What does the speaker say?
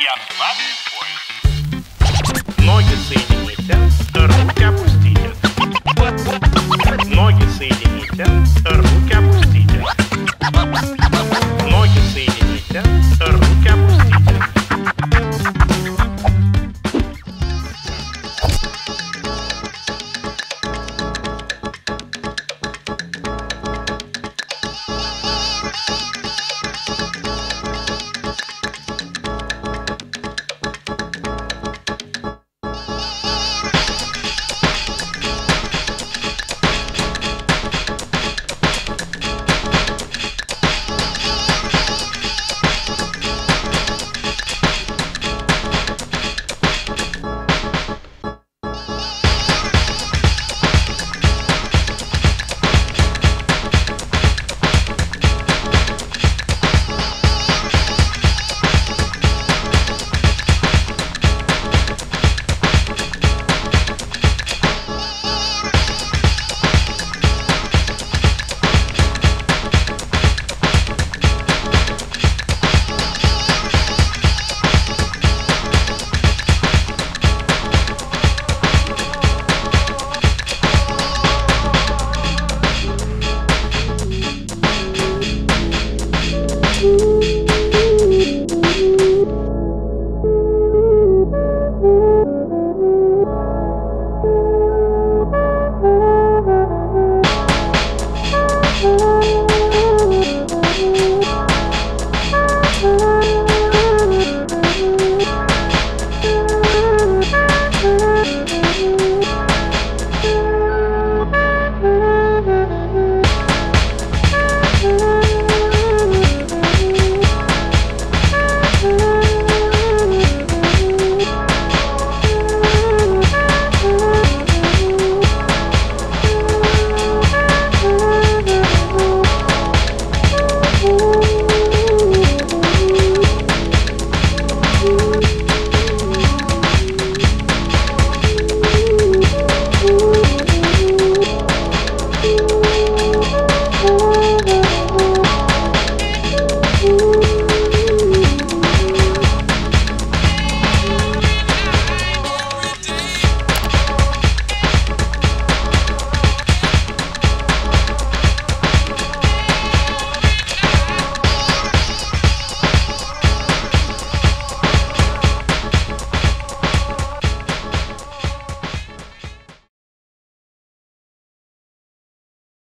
Yeah.